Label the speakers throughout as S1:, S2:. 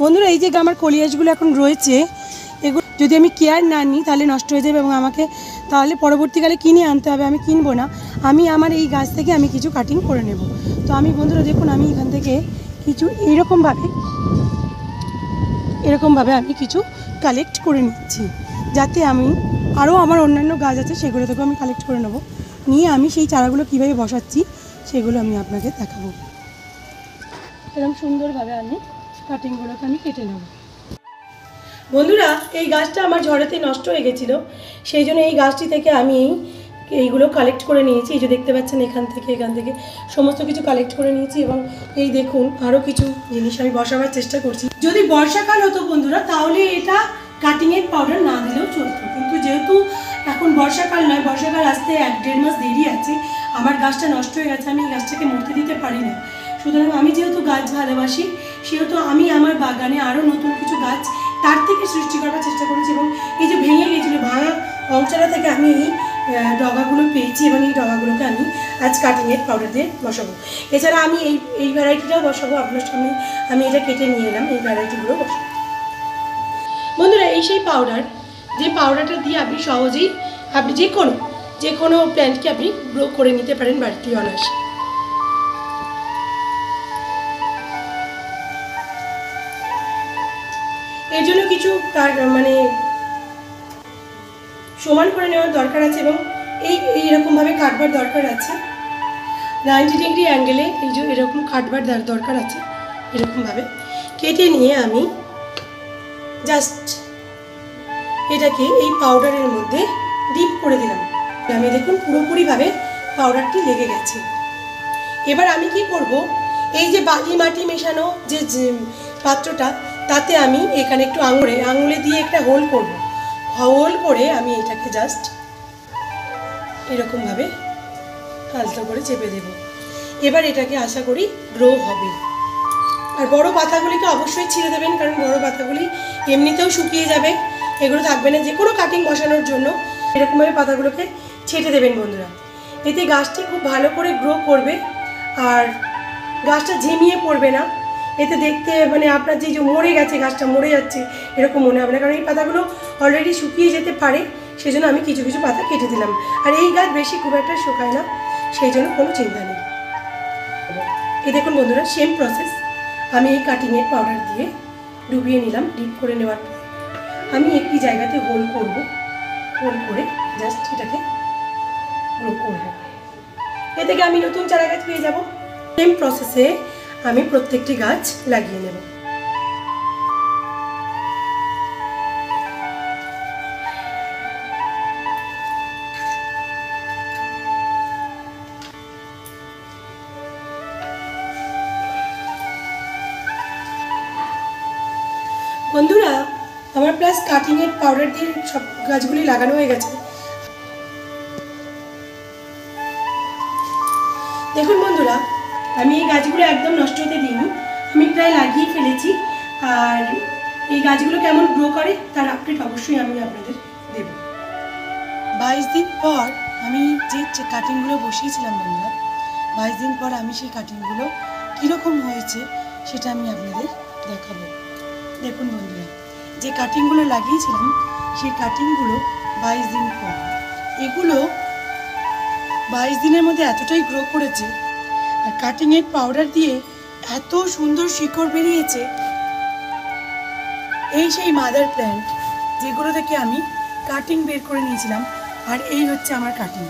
S1: বন্ধুরা, এই যে আমার কলিয়াসগুলো এখন রয়েছে, এগুলো যদি আমি কেয়ার না নিই, তাহলে নষ্ট হয়ে যাবে এবং আমাকে তাহলে পরবর্তীকালে কিনে আনতে হবে, আমি কিনবো না। আমি আমার এই গাছ থেকে আমি কিছু কাটিং করে নেব। তো আমি বন্ধুরা, দেখুন, আমি এখান থেকে কিছু এইরকমভাবে এরকমভাবে আমি কিছু কালেক্ট করে নিচ্ছি, যাতে আমি আরও আমার অন্যান্য গাছ আছে সেগুলো থেকেও আমি কালেক্ট করে নেব। নিয়ে আমি সেই চারাগুলো কীভাবে বসাচ্ছি, সেগুলো আমি আপনাকে দেখাবো। এরকম সুন্দরভাবে আমি কাটিংগুলোকে আমি কেটে নেব। বন্ধুরা, এই গাছটা আমার ঝড়েতে নষ্ট হয়ে গেছিল। সেই জন্য এই গাছটি থেকে আমি এই এইগুলো কালেক্ট করে নিয়েছি। এই যে দেখতে পাচ্ছেন এখান থেকে এখান থেকে সমস্ত কিছু কালেক্ট করে নিয়েছি এবং এই দেখুন আরও কিছু জিনিস আমি বসাবার চেষ্টা করছি। যদি বর্ষাকাল হতো বন্ধুরা, তাহলে এটা কাটিংয়ের পাউডার না দিলেও চলতো। কিন্তু যেহেতু এখন বর্ষাকাল নয়, বর্ষাকাল আসতে এক দেড় মাস দেরি আছে, আমার গাছটা নষ্ট হয়ে গেছে, আমি গাছটাকে মরতে দিতে পারি না। সুতরাং আমি যেহেতু গাছ ভালোবাসি, সেহেতু আমি আমার বাগানে আরও নতুন কিছু গাছ তার থেকে সৃষ্টি করার চেষ্টা করেছি এবং এই যে ভেঙে গেছিল ভাঙা অংশটা থেকে আমি এই ডগাগুলো পেয়েছি এবং এই ডগাগুলোকে আমি আজ কাটিংয়ের পাউডার দিয়ে বসাবো। এছাড়া আমি এই এই ভ্যারাইটিটাও বসাবো, আপনার সামনে আমি এটা কেটে নিয়ে এলাম, এই ভ্যারাইটিগুলো বসাবো। বন্ধুরা, এই সেই পাউডার যে পাউডারটা দিয়ে আপনি সহজেই, আপনি যে কোনো যে কোনো প্ল্যান্টকে আপনি গ্রো করে নিতে পারেন বাড়িতে অনায়াসে। এর জন্য কিছু তার মানে সমান করে নেওয়ার দরকার আছে এবং এই এইরকমভাবে কাটবার দরকার আছে। নাইনটি ডিগ্রি অ্যাঙ্গেলে এই যে এরকম কাটবার দর- দরকার আছে এরকমভাবে। কেটে নিয়ে আমি জাস্ট এটাকে এই পাউডারের মধ্যে ডিপ করে দিলাম। আমি দেখুন পুরোপুরিভাবে পাউডারটি লেগে গেছে। এবার আমি কি করব? এই যে বালি মাটি মেশানো যে পাত্রটা তাতে আমি এখানে একটু আঙুলে আঙুলে দিয়ে একটা হোল করব। হোল করে আমি এটাকে জাস্ট এরকমভাবে হালকা করে চেপে দেব। এবার এটাকে আশা করি গ্রো হবে। আর বড় পাতাগুলিকে অবশ্যই ছিঁড়ে দেবেন, কারণ বড় পাতাগুলি এমনিতেও শুকিয়ে যাবে। এগুলো থাকবে না যে কোনো কাটিং বসানোর জন্য। এরকমভাবে পাতাগুলোকে ছেটে দেবেন বন্ধুরা। এতে গাছটি খুব ভালো করে গ্রো করবে। আর গাছটা ঝিমিয়ে পড়বে না। এতে দেখতে মানে আপনার যে যে মরে গেছে, গাছটা মরে যাচ্ছে, এরকম মনে হবে না। কারণ এই পাতাগুলো অলরেডি শুকিয়ে যেতে পারে সেই জন্য আমি কিছু কিছু পাতা কেটে দিলাম। আর এই গাছ বেশি খুব একটা শুকায় না, সেই জন্য কোনো চিন্তা নেই। এই দেখুন বন্ধুরা সেম প্রসেস আমি এই কাটিংয়ের পাউডার দিয়ে ডুবিয়ে নিলাম ডিপ করে নেওয়ার পর। আমি একটি জায়গাতে হোল করব। হোল করে জাস্ট এটাকে গ্রো করব এ থেকে আমি নতুন চারা গাছ পেয়ে যাব। সেম প্রসেসে আমি প্রত্যেকটি গাছ লাগিয়ে নেব। বন্ধুরা, আমার প্লাস কাটিংয়ের পাউডার দিয়ে সব গাছগুলি লাগানো হয়ে গেছে। দেখুন বন্ধুরা আমি এই গাছগুলো একদম নষ্ট হতে দিইনি। আমি প্রায় লাগিয়ে ফেলেছি। আর এই গাছগুলো কেমন গ্রো করে তার আপডেট অবশ্যই আমি আপনাদের দেব। বাইশ দিন পর আমি যে কাটিংগুলো বসিয়েছিলাম বন্ধুরা, বাইশ দিন পর আমি সেই কাটিংগুলো কীরকম হয়েছে সেটা আমি আপনাদের দেখাবো। দেখুন বন্ধুরা, যে কাটিংগুলো লাগিয়েছিলাম, সেই কাটিংগুলো বাইশ দিন পর। এগুলো বাইশ দিনের মধ্যে এতটাই গ্রো করেছে আর কাটিংয়ের পাউডার দিয়ে এত সুন্দর শিকড় বেরিয়েছে। এই সেই মাদার প্ল্যান্ট যেগুলো থেকে আমি কাটিং বের করে নিয়েছিলাম, আর এই হচ্ছে আমার কাটিং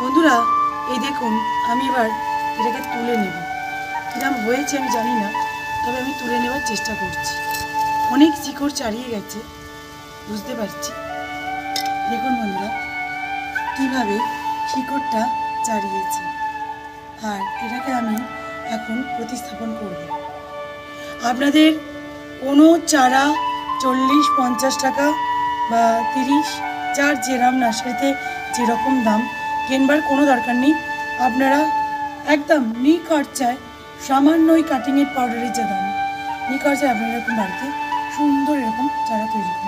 S1: বন্ধুরা, এই দেখুন, আমি এবার এটাকে তুলে নেব। কিরম হয়েছে আমি জানি না, তবে আমি তুলে নেওয়ার চেষ্টা করছি। অনেক শিকড় চারিয়ে গেছে, বুঝতে পারছি। দেখুন বন্ধুরা কীভাবে শিকড়টা চারিয়েছে আর এটাকে আমি এখন প্রতিস্থাপন করব। আপনাদের কোনো চারা চল্লিশ, পঞ্চাশ টাকা বা তিরিশ যার যেরাম নার্সারিতে যেরকম দাম কেনবার কোনো দরকার নেই। আপনারা একদম নিখরচায় সামান্য ওই কাটিংয়ের পাউডারের যে দাম, নিখরচায় আপনারা এরকম বাড়িতে সুন্দর এরকম চারা তৈরি করে